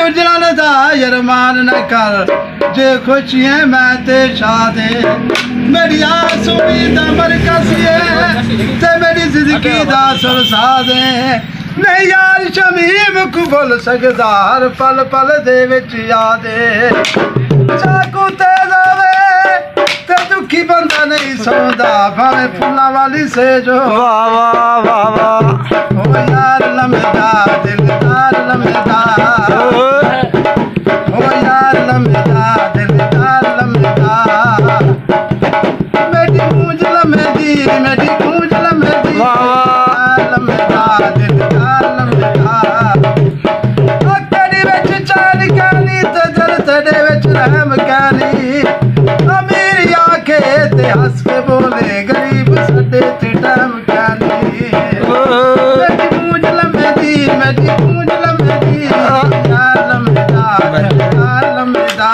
पे उजला दायर न कर। जे खुशियाँ मैं ते शादे मेरी आसूमी दमर कसिए ते मेरी ज़िंदगी अच्छा, दा सुरसा दे नहीं यार शमीम को बोल सकदा हर पल पल दे विच यादे चाकू ते लावे ते दुखी बंदा नहीं सौंदा। भावे फुल्ला वाली से जो वाह वाह वाह वाह। ओ यार लम्हेदार दिलदार लम्हेदार। ਹੱਸ ਕੇ ਬੋਲੇ ਗਰੀਬ ਸਾਡੇ ਤੇ ਟਾਈਮ ਕਾਨੀ ਮੇਰੀ ਗੂੰਜ ਲੰਮਦੀ ਮੇਰੀ ਗੂੰਜ ਲੰਮਦੀ ਯਾਰ ਲੰਮਦਾ ਯਾਰ ਲੰਮਦਾ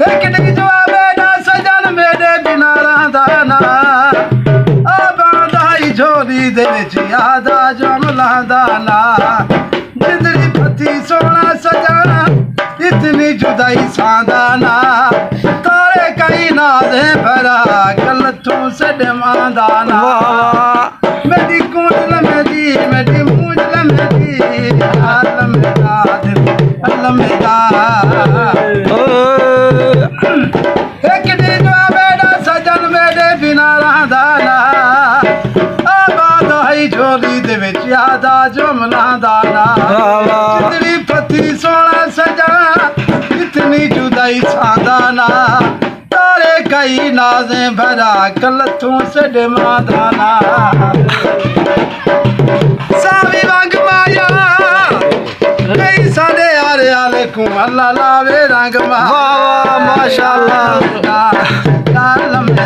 ਇੱਕ ਡਿੱਗ ਜਵਾਬੇ ਨਾ ਸਜਣ ਮੇਰੇ ਬਿਨਾ ਰਹਿੰਦਾ ਨਾ ਆ ਬਾਂਦਾ ਹੀ ਝੋਲੀ ਦੇ ਵਿੱਚ ਯਾਦ ਆ ਜਮਲਾਂ ਦਾ ਨਾ ਜਿੰਦੜੀ ਫੱਤੀ ਸੋਹਣਾ ਸਜਣਾ ਇਤਨੀ ਜੁਦਾਈ ਸਾਂਦਾ कई नादे भरा गलतों से मादाना मेरी कूंजल में दी मेरी मूंजल में दी आलम दाद आलम दाद एक दी जो बेड़ा सजन मेरे बिना रहदाना आबाद है झोली दे विच यादा जमला दाना जितनी फती सोना सजा इतनी जुदाई सादाना गई नाजे भरा कलथों से डिमा सावी वांग माया गई सारे आरे आले को अल्लाह लावे रंग मा माशाल्लाह। लम्बे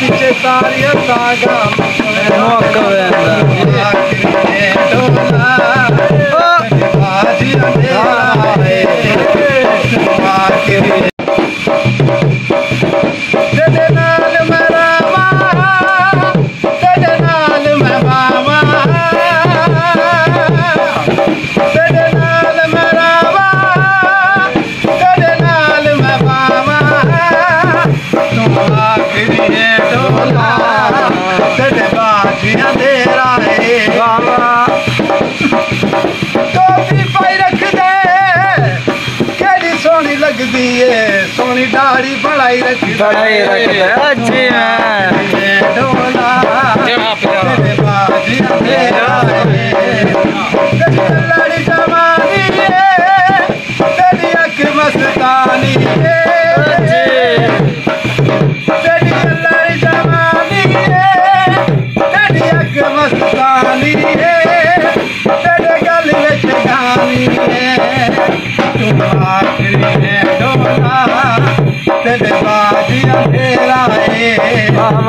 पिछे सारीअ तागा सारी पढ़ाई रखी। पढ़ाई रखी। अच्छी है।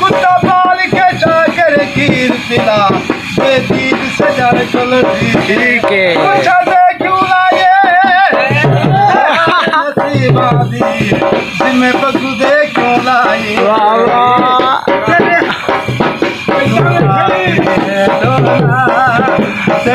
कुता पाली पी सजा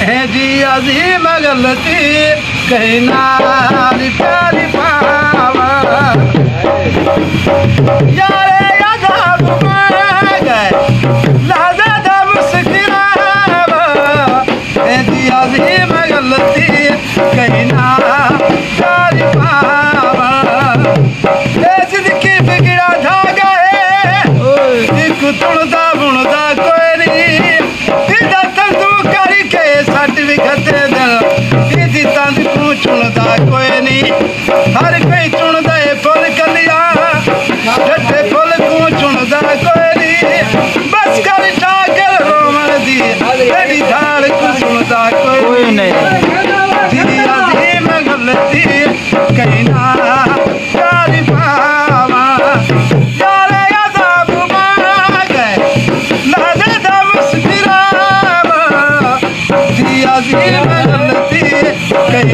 जी अजीम गलती कहीं नारी प्यारी पावा को न। चुण फुल कल्या चुण नवी चुण नया जी गले पाव बुम मुस्किया जी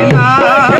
न।